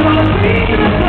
Don't be